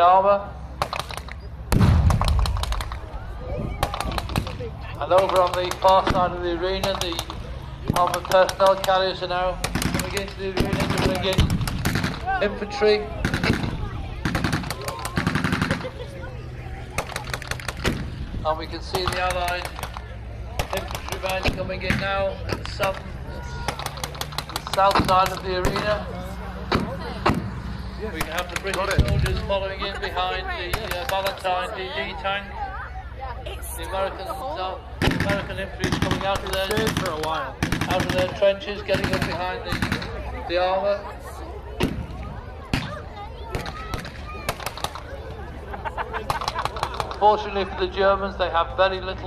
armour. And over on the far side of the arena, the armoured personnel carriers are now coming into the arena to bring in infantry. And we can see the Allied infantrymen coming in now at the south, the south side of the arena. We have the British soldiers following in behind the uh, Valentine DD tank. The Americans, uh, the American infantry is coming out of their Stayed for a while. out of their trenches, getting up behind the the armour. Fortunately for the Germans, they have very little.